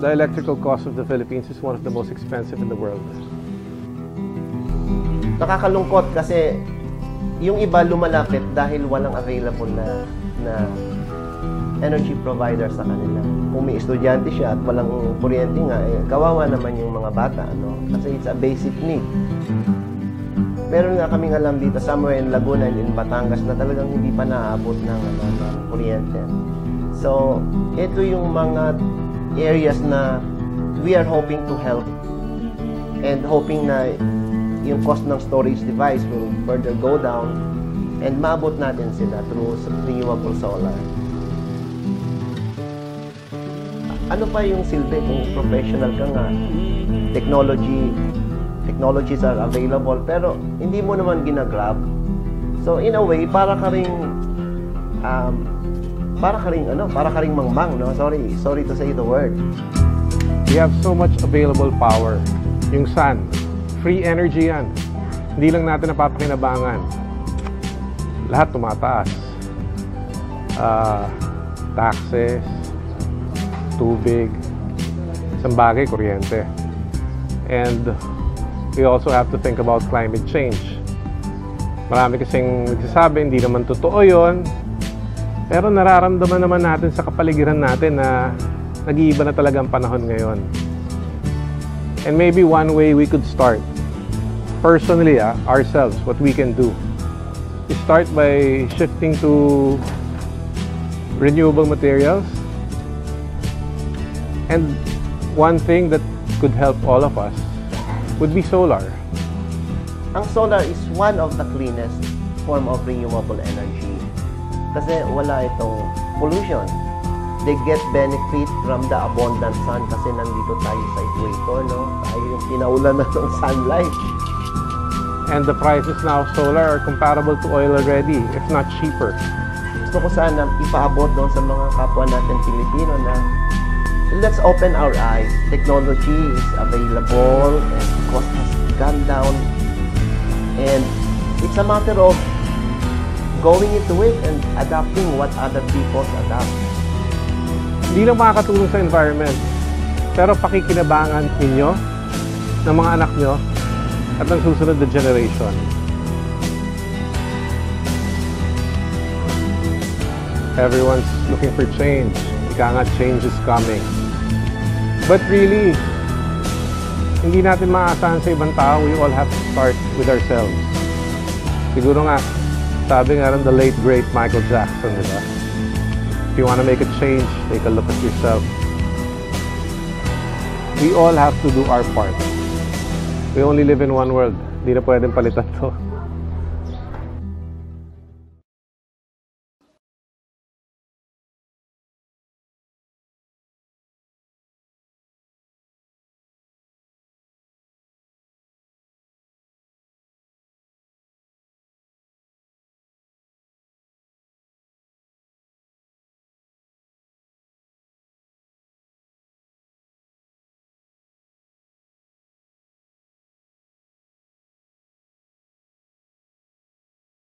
the electrical cost of the Philippines is one of the most expensive in the world. Nakakalungkot kasi yung iba lumalapit dahil walang available na na energy provider sa kanila. Kung may estudyante siya at walang kuryente nga, eh, kawawa naman yung mga bata, ano? Kasi it's a basic need. Meron nga kaming alam dito, somewhere in Laguna and in Batangas, na talagang hindi pa naaabot ng, ano, ng kuryente. So, ito yung mga areas na we are hoping to help and hoping na yung cost ng storage device will further go down and maabot natin sila through renewable solar. Ano pa yung silbi kung professional ka nga? Technology, technologies are available pero hindi mo naman ginagrab. So in a way, para ka ring um, para ka ring ano, para ka ring mangmang, no? Sorry, sorry to say the word. We have so much available power. Yung sun, free energy yan. Hindi lang natin napapakinabangan. Lahat tumataas. Ah, taxes, tubig, isang bagay, kuryente. And we also have to think about climate change. Marami kasing nagsasabi, hindi naman totoo yon. Pero nararamdaman naman natin sa kapaligiran natin na nag-iiba na talaga ang panahon ngayon. And maybe one way we could start, personally, ah, ourselves, what we can do, is start by shifting to renewable materials. And one thing that could help all of us would be solar. Ang solar is one of the cleanest form of renewable energy. Kasi wala itong pollution. They get benefit from the abundant sun kasi nandito tayo sa equator, no? Tayo yung pinaulan na ng sunlight. And the prices now of solar are comparable to oil already, if not cheaper. Gusto ko sana ipaabot doon sa mga kapwa natin Pilipino na let's open our eyes. Technology is available and cost has gone down. And it's a matter of going into it and adapting what other people adapt. Hindi lang makakatulong sa environment, pero pakikinabangan ninyo, ng mga anak nyo, at ng susunod na generation. Everyone's looking for change. Ika nga, change is coming. But really, hindi natin maaasahan sa ibang tao. We all have to start with ourselves. Siguro nga, sabi nga rin the late great Michael Jackson, di ba? If you want to make a change, take a look at yourself. We all have to do our part. We only live in one world. Hindi na pwedeng palitan to.